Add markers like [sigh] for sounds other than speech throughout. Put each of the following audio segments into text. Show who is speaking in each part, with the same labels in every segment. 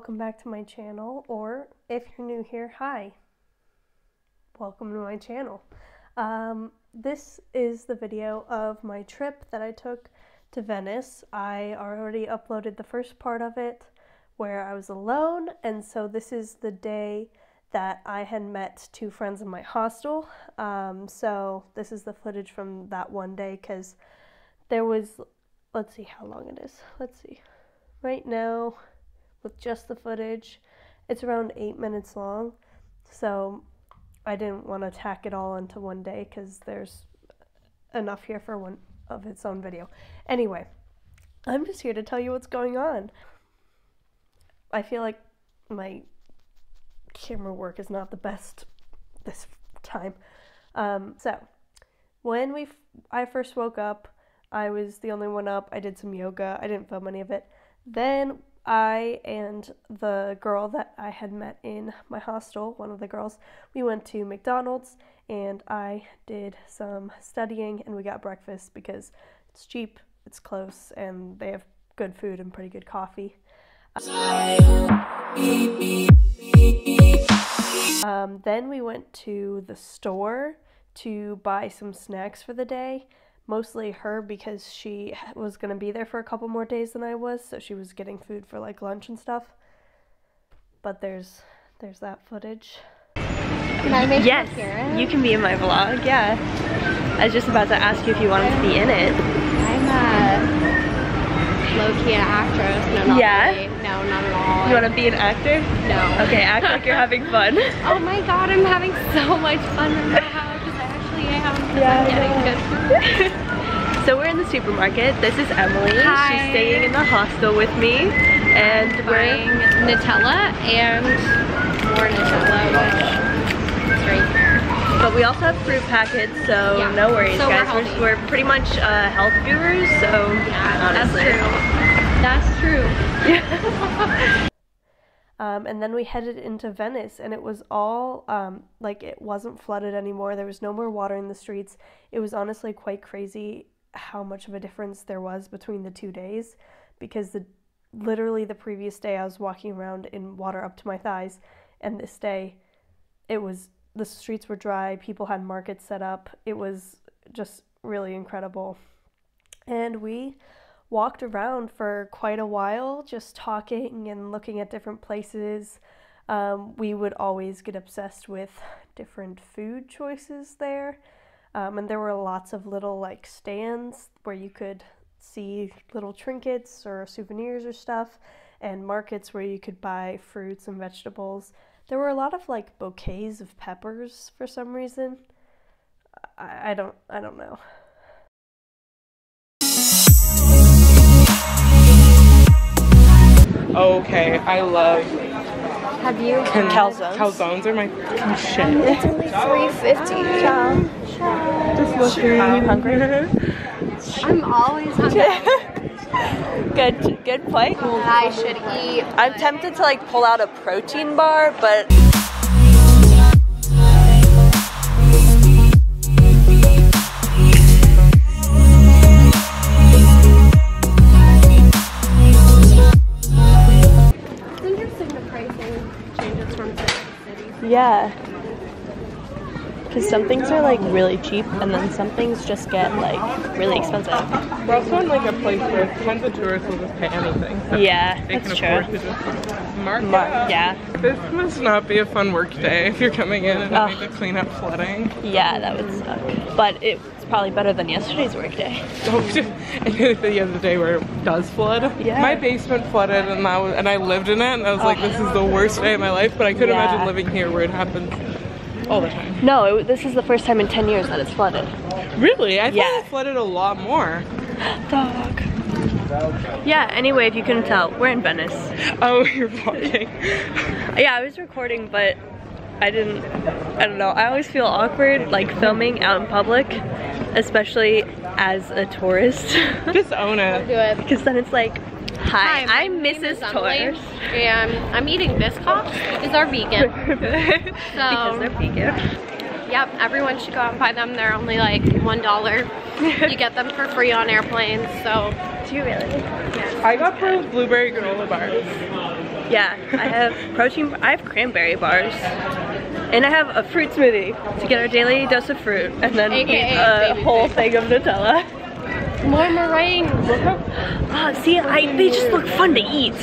Speaker 1: Welcome back to my channel, or if you're new here, hi. Welcome to my channel. Um, this is the video of my trip that I took to Venice. I already uploaded the first part of it where I was alone, and so this is the day that I had met two friends in my hostel. Um, so this is the footage from that one day because there was, let's see how long it is. Let's see. Right now, with just the footage, it's around eight minutes long. So I didn't want to tack it all into one day because there's enough here for one of its own video. Anyway, I'm just here to tell you what's going on. I feel like my camera work is not the best this time. Um, so, when we f- I first woke up, I was the only one up. I did some yoga. I didn't film any of it. Then I and the girl that I had met in my hostel, one of the girls, we went to McDonald's and I did some studying and we got breakfast because it's cheap, it's close, and they have good food and pretty good coffee. Um, then we went to the store to buy some snacks for the day. Mostly her because she was going to be there for a couple more days than I was, so she was getting food for like lunch and stuff. But there's there's that footage.
Speaker 2: Can I make
Speaker 1: yes,
Speaker 2: an appearance?
Speaker 1: you can be in my vlog. Yeah, I was just about to ask you if you wanted to be in it.
Speaker 2: I'm a low-key actress. No, not
Speaker 1: Yeah?
Speaker 2: really. No, not at all.
Speaker 1: You want to be an actor?
Speaker 2: No.
Speaker 1: Okay, act like you're [laughs] having fun.
Speaker 2: oh my god, I'm having so much fun right now because I actually am. 'cause
Speaker 1: Yeah, yeah. [laughs] So we're in the supermarket. This is Emily.
Speaker 2: Hi.
Speaker 1: She's staying in the hostel with me, and
Speaker 2: Buying
Speaker 1: we're
Speaker 2: Nutella and more Nutella, which is right here.
Speaker 1: but we also have fruit packets, so
Speaker 2: Yeah.
Speaker 1: no worries,
Speaker 2: So
Speaker 1: guys. We're, we're pretty much uh, health gurus, so honestly.
Speaker 2: That's true. That's true. [laughs]
Speaker 1: Um, and then we headed into Venice, and it was all um, like it wasn't flooded anymore. There was no more water in the streets. It was honestly quite crazy how much of a difference there was between the two days, because the literally the previous day I was walking around in water up to my thighs, and this day it was the streets were dry. People had markets set up. It was just really incredible, and we walked around for quite a while just talking and looking at different places. Um, we would always get obsessed with different food choices there. Um, and there were lots of little like stands where you could see little trinkets or souvenirs or stuff, and markets where you could buy fruits and vegetables. There were a lot of like bouquets of peppers for some reason. I, I don't I don't know.
Speaker 3: Okay, I love
Speaker 2: Have you had
Speaker 1: Calzones.
Speaker 3: calzones are my shit.
Speaker 2: It's only 350.
Speaker 1: Are you hungry? [laughs]
Speaker 2: I'm always hungry. [laughs]
Speaker 1: Good, good play.
Speaker 2: I should eat.
Speaker 1: I'm tempted to like pull out a protein bar, but yeah. Because some things are like really cheap, and then some things just get like really expensive.
Speaker 3: We're also in like a place where tons of tourists will just pay anything. So
Speaker 1: Yeah,
Speaker 3: they
Speaker 1: that's
Speaker 3: can
Speaker 1: true.
Speaker 3: afford to just mark it
Speaker 1: Mar-
Speaker 3: up.
Speaker 1: yeah,
Speaker 3: This must not be a fun work day if you're coming in and having
Speaker 1: Ugh.
Speaker 3: to clean up flooding.
Speaker 1: yeah, that would suck. But it's probably better than yesterday's workday.
Speaker 3: Oh, [laughs] the other day where it does flood.
Speaker 1: Yeah.
Speaker 3: My basement flooded and that was, and I lived in it and I was like, this is the oh. worst day of my life. But I could
Speaker 1: Yeah.
Speaker 3: imagine living here where it happens all the time.
Speaker 1: No, it, this is the first time in 10 years that it's flooded.
Speaker 3: Really? I thought
Speaker 1: Yeah.
Speaker 3: it flooded a lot more. [gasps]
Speaker 1: Dog. Yeah, anyway, if you couldn't tell, we're in Venice.
Speaker 3: Oh, [laughs] you're vlogging.
Speaker 1: Yeah, I was recording, but I didn't. I don't know. I always feel awkward like filming out in public, especially as a tourist, [laughs]
Speaker 3: Just own it.
Speaker 2: Do it.
Speaker 1: because then it's like, hi,
Speaker 2: my
Speaker 1: I'm
Speaker 2: name
Speaker 1: Mrs.
Speaker 2: is
Speaker 1: Tourist.
Speaker 2: And I'm eating Biscoffs because they're vegan. [laughs]
Speaker 1: because they're vegan.
Speaker 2: yep, everyone should go out and buy them. They're only like $1. you get them for free on airplanes, so.
Speaker 1: Do you really?
Speaker 2: Yeah.
Speaker 3: I got those blueberry granola bars.
Speaker 1: Yeah, I have protein, I have cranberry bars. And I have a fruit smoothie to get our daily dose of fruit and then
Speaker 2: AKA
Speaker 1: eat a
Speaker 2: baby
Speaker 1: whole
Speaker 2: food.
Speaker 1: thing of Nutella.
Speaker 2: More meringue.
Speaker 1: Ah, see, I, they just look fun to eat.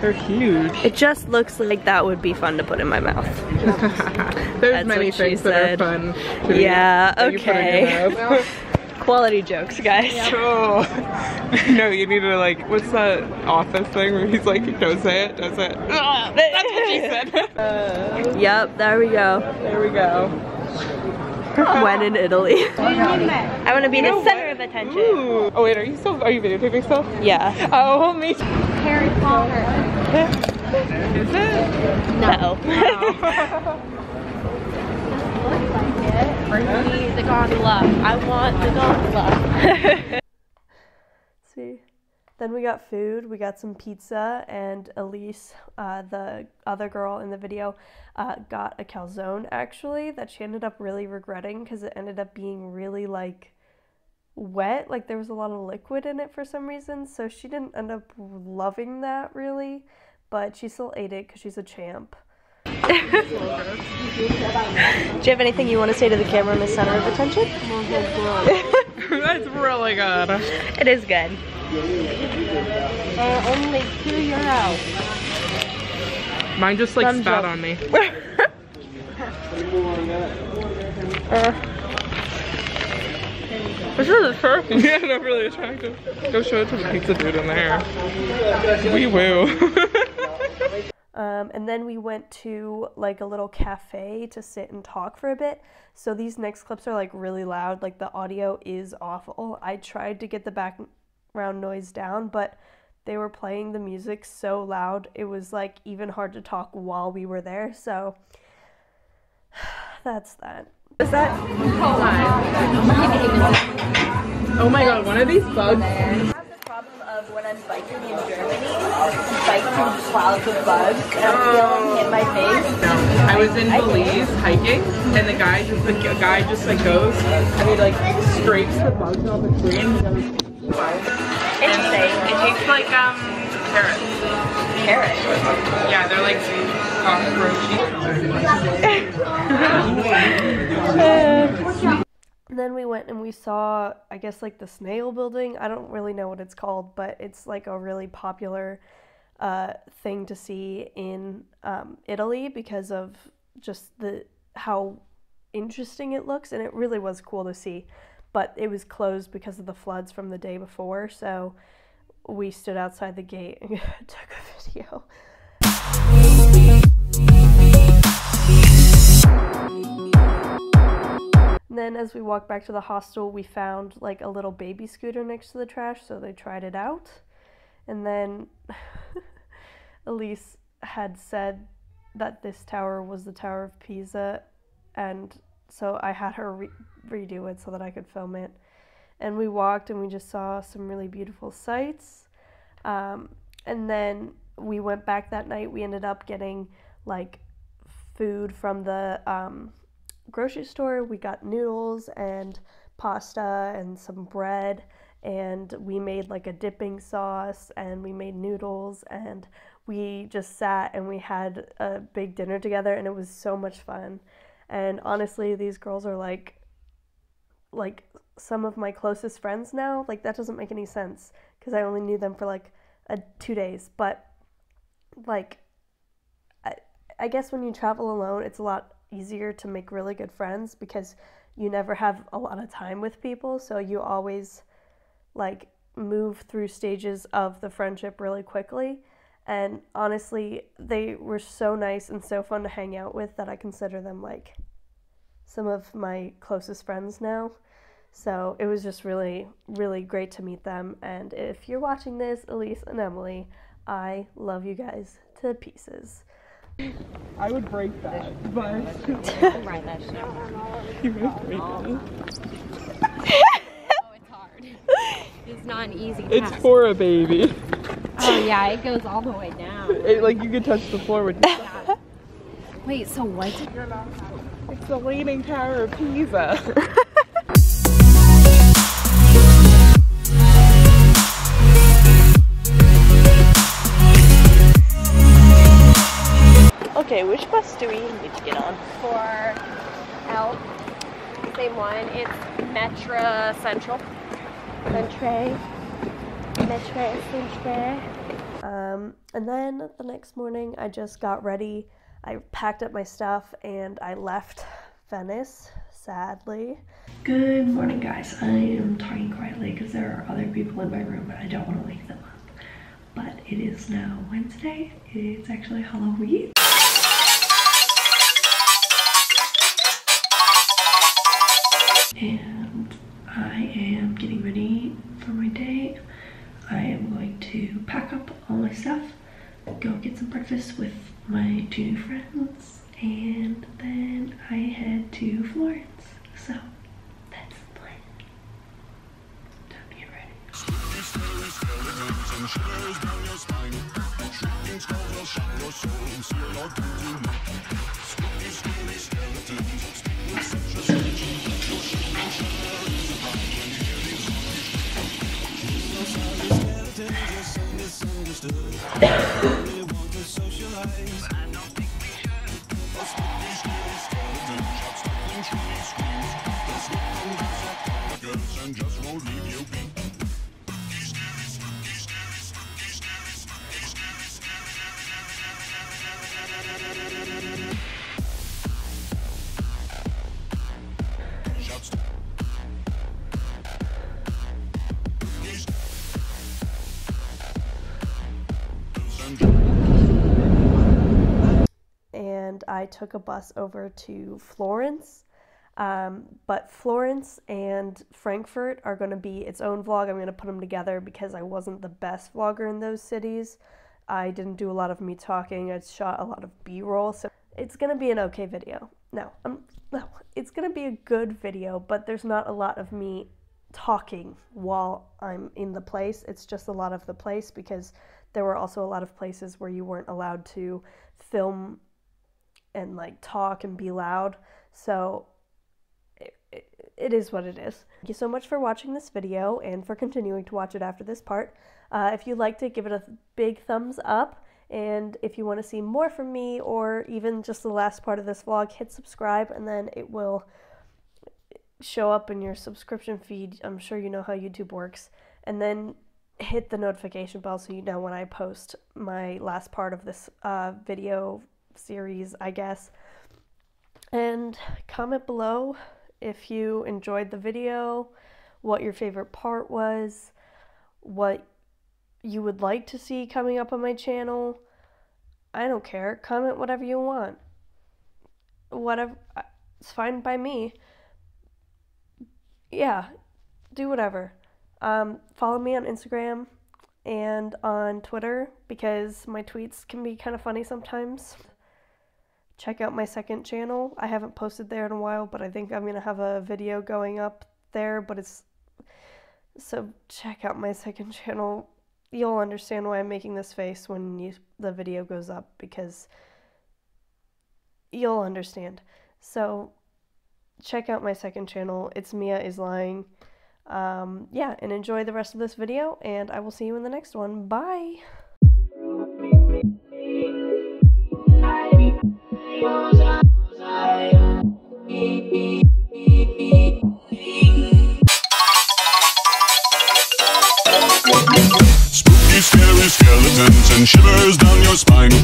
Speaker 3: They're huge.
Speaker 1: It just looks like that would be fun to put in my mouth. [laughs]
Speaker 3: There's
Speaker 1: That's
Speaker 3: many things that are fun. To eat
Speaker 1: Yeah,
Speaker 3: that you put in your
Speaker 1: okay. [laughs]
Speaker 3: mouth.
Speaker 1: Quality jokes, guys.
Speaker 3: Oh. [laughs] No, you need to like, what's that office thing where he's like, don't say it, don't say it. Ugh, [laughs] That's what she said. [laughs] Uh,
Speaker 1: Yep, there we go.
Speaker 3: there we go.
Speaker 1: when in Italy. I want to be the
Speaker 3: know
Speaker 1: center
Speaker 3: what?
Speaker 1: of attention.
Speaker 3: Ooh. Oh wait, are you still, are you videotaping still?
Speaker 1: Yeah.
Speaker 3: Oh, me too.
Speaker 2: Harry Potter.
Speaker 3: Is it?
Speaker 1: No.
Speaker 2: Bring me the gondola. I want the gondola. [laughs]
Speaker 1: See. Then we got food. We got some pizza, and Elise, uh, the other girl in the video, uh, got a calzone actually that she ended up really regretting because it ended up being really like wet. Like there was a lot of liquid in it for some reason. So she didn't end up loving that really, but she still ate it because she's a champ. Do you have anything you want to say to the camera in the center of attention? [laughs]
Speaker 3: That's really good.
Speaker 1: It is good.
Speaker 2: Uh, only two euro.
Speaker 3: Mine just like
Speaker 1: Thumbs
Speaker 3: spat
Speaker 1: up.
Speaker 3: on me. [laughs]
Speaker 1: This is perfect. [laughs]
Speaker 3: yeah, no, really attractive. Go show it to the pizza dude in there. We woo.
Speaker 1: Um, and then we went to like a little cafe to sit and talk for a bit. So these next clips are like really loud. Like the audio is awful. I tried to get the background noise down, but they were playing the music so loud it was like even hard to talk while we were there. So [sighs] that's that. Is that?
Speaker 3: oh my god, one of these bugs.
Speaker 1: have the problem of when I'm biking in Germany, biking through clouds of bugs, and I feel them hit my face.
Speaker 3: I was in Belize hiking, and the guy just the guy just like goes and he like scrapes the bugs off the tree and he goes.
Speaker 1: Insane.
Speaker 3: It tastes like um carrots.
Speaker 1: Carrot.
Speaker 3: Yeah, they're like cockroachy. [laughs]
Speaker 1: Then we went and we saw, I guess, like the snail building. I don't really know what it's called, but it's like a really popular uh, thing to see in um, Italy because of just the how interesting it looks, and it really was cool to see. But it was closed because of the floods from the day before, so we stood outside the gate and [laughs] took a video. Then as we walked back to the hostel, we found like a little baby scooter next to the trash, so they tried it out. And then [laughs] Elise had said that this tower was the Tower of Pisa, and so I had her re- redo it so that I could film it. And we walked and we just saw some really beautiful sights. Um, and then we went back that night. We ended up getting like food from the um, grocery store. We got noodles and pasta and some bread, and we made like a dipping sauce, and we made noodles, and we just sat and we had a big dinner together, and it was so much fun. And honestly, these girls are like, like some of my closest friends now. Like that doesn't make any sense because I only knew them for like a two days, but like I, I guess when you travel alone, it's a lot easier to make really good friends because you never have a lot of time with people, so you always like move through stages of the friendship really quickly. And honestly, they were so nice and so fun to hang out with that I consider them like some of my closest friends now. So it was just really, really great to meet them. And if you're watching this, Elise and Emily, I love you guys to pieces.
Speaker 3: I would break that, but [laughs]
Speaker 2: Right, that shit. [laughs]
Speaker 3: you would break it.
Speaker 2: Oh, it's hard. It's not an easy
Speaker 3: It's
Speaker 2: task.
Speaker 3: for a baby.
Speaker 2: Oh [laughs] yeah, it goes all the way down.
Speaker 3: It, like you could touch the floor with. [laughs]
Speaker 2: Wait, so what?
Speaker 3: It's the Leaning Tower of Pisa. [laughs]
Speaker 1: Okay, which bus do we need to get on?
Speaker 2: For L, same one. It's Metra Central.
Speaker 1: Um, and then the next morning, I just got ready. I packed up my stuff and I left Venice, sadly. Good morning, guys. I am talking quietly because there are other people in my room and I don't want to wake them up. But it is now Wednesday. It's actually Halloween. And I am getting ready for my day. I am going to pack up all my stuff, go get some breakfast with my two new friends, and then I head to Florence. So that's the plan. To get ready. And I took a bus over to Florence. Um, but Florence and Frankfurt are going to be its own vlog. I'm going to put them together because I wasn't the best vlogger in those cities. I didn't do a lot of me talking. I shot a lot of B-roll, so it's going to be an okay video. No, I'm, no, it's going to be a good video, but there's not a lot of me talking while I'm in the place. It's just a lot of the place because there were also a lot of places where you weren't allowed to film and like talk and be loud. So it, it, it is what it is. Thank you so much for watching this video and for continuing to watch it after this part. Uh, if you liked it, give it a big thumbs up. And if you want to see more from me or even just the last part of this vlog, hit subscribe and then it will show up in your subscription feed. I'm sure you know how YouTube works. And then hit the notification bell so you know when I post my last part of this uh, video series, I guess. And comment below if you enjoyed the video, what your favorite part was, what you would like to see coming up on my channel. I don't care. Comment whatever you want. Whatever. It's fine by me. Yeah, do whatever. Um, follow me on Instagram and on Twitter because my tweets can be kind of funny sometimes check out my second channel. I haven't posted there in a while, but I think I'm going to have a video going up there, but it's so check out my second [laughs] channel. You'll understand why I'm making this face when you, the video goes up because you'll understand. So check out my second channel. It's Mia is lying. Um, yeah, and enjoy the rest of this video, and I will see you in the next one. Bye.
Speaker 4: Spooky, scary skeletons and shivers down your spine.